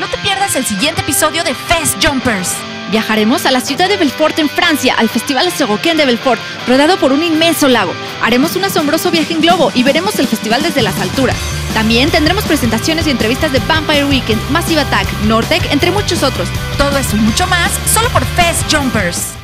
No te pierdas el siguiente episodio de Fest Jumpers. Viajaremos a la ciudad de Belfort en Francia, al Festival Segoquén de Belfort, rodeado por un inmenso lago. Haremos un asombroso viaje en globo y veremos el festival desde las alturas. También tendremos presentaciones y entrevistas de Vampire Weekend, Massive Attack, Nortec, entre muchos otros. Todo eso y mucho más solo por Fest Jumpers.